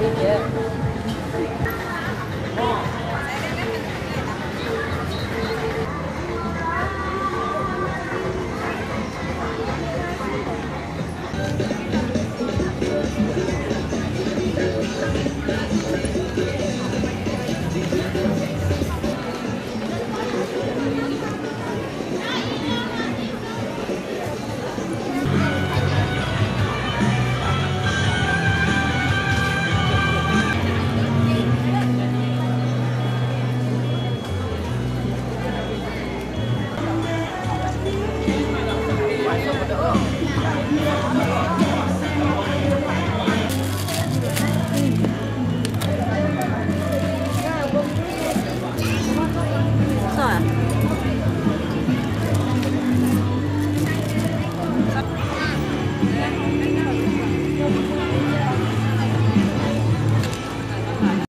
Yeah. やった!